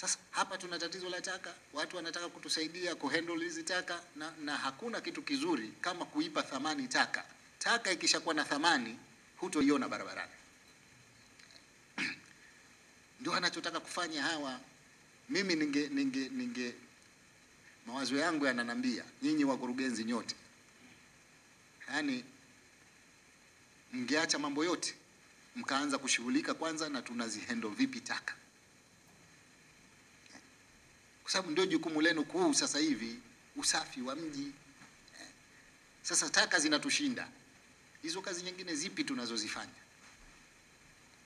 Sasa hapa tuna tatizo la taka, watu wanataka kutusaidia kuhandle hizi taka na, na hakuna kitu kizuri kama kuipa thamani taka. Taka ikishakuwa na thamani hutoiona barabarani. Ndio anachotaka kufanya hawa. Mimi ninge, ninge, ninge mawazo yangu yananambia nyinyi wakurugenzi nyote, yaani mngeacha mambo yote mkaanza kushughulika kwanza na tunazihandle vipi taka kwa sababu ndio jukumu lenu kuu sasa hivi, usafi wa mji. Sasa taka zinatushinda, hizo kazi nyingine zipi tunazozifanya?